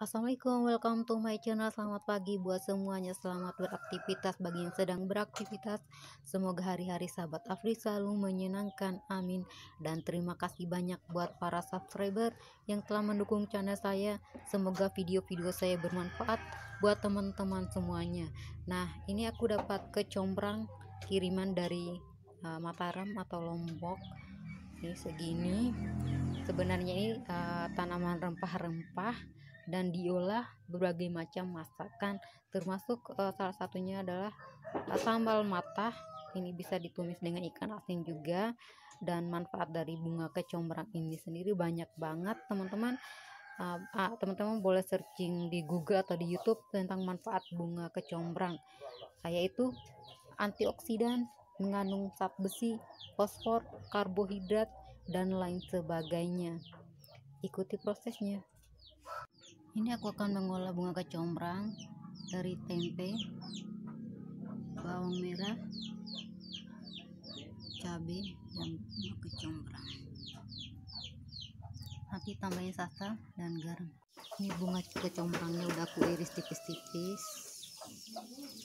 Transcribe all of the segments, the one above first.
Assalamualaikum, welcome to my channel. Selamat pagi buat semuanya. Selamat beraktivitas bagi yang sedang beraktivitas. Semoga hari-hari sahabat Afri selalu menyenangkan. Amin. Dan terima kasih banyak buat para subscriber Yang telah mendukung channel saya. Semoga video-video saya bermanfaat Buat teman-teman semuanya. Nah ini aku dapat kecombrang Kiriman dari uh, Mataram atau Lombok. Ini segini. Sebenarnya ini uh, tanaman rempah-rempah dan diolah berbagai macam masakan. Termasuk uh, salah satunya adalah uh, sambal mata ini bisa ditumis dengan ikan asin juga dan manfaat dari bunga kecombrang ini sendiri banyak banget. Teman-teman uh, teman-teman boleh searching di Google atau di YouTube tentang manfaat bunga kecombrang yaitu antioksidan mengandung zat besi fosfor karbohidrat dan lain sebagainya. Ikuti prosesnya ini aku akan mengolah bunga kecombrang dari tempe bawang merah cabai dan bunga kecombrang. Nanti tambahin sasa dan garam. Ini bunga kecombrangnya udah aku iris tipis-tipis.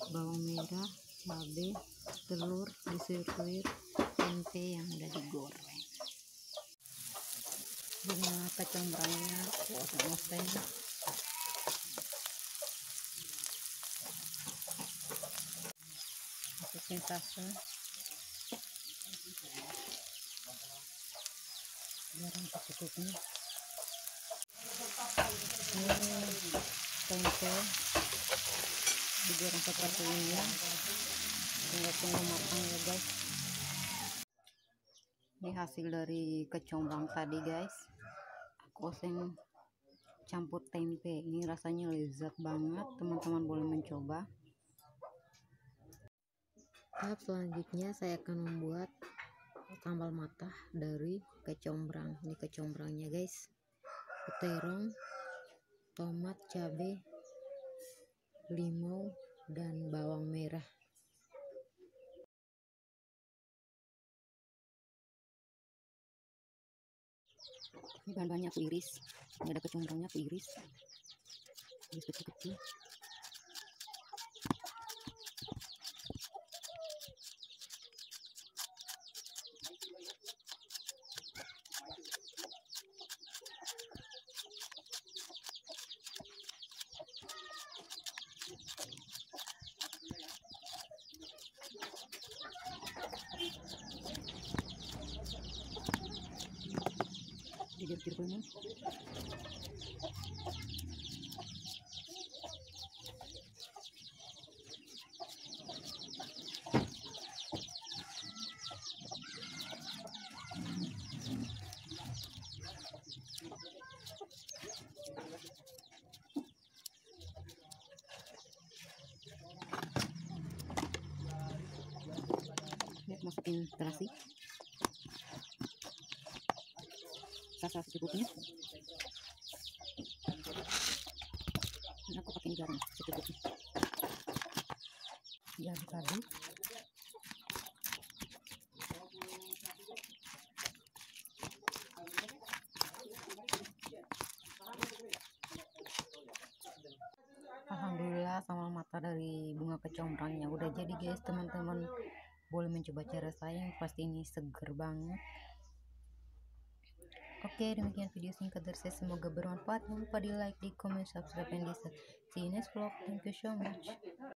Bawang merah cabai telur disuir-suir tempe yang udah digoreng. Bunga kecombrangnya aku oseng-oseng sensasi garam secukupnya ini tempe. Digoreng seperti ini ya tunggu tunggu matang ya guys. Ini hasil dari kecombrang tadi guys. Aku oseng campur tempe. Ini rasanya lezat banget. Teman-teman boleh mencoba tahap selanjutnya saya akan membuat sambal mata dari kecombrang. Ini kecombrangnya guys. Terong tomat cabai limau dan bawang merah. Ini bahan-bahannya aku iris ini ada kecombrangnya aku iris iris kecil-kecil cualquier vaina. Mas pinter. Rasa secukupnya dan aku pakai garam secukupnya diaduk aduk Alhamdulillah sama mata dari bunga kecombrangnya. Udah jadi guys teman-teman. Boleh mencoba cara saya yang pasti ini seger banget Oke, demikian video singkat dari saya. Semoga bermanfaat. Jangan lupa di like, di comment, subscribe, dan di share. See you next vlog. Thank you so much.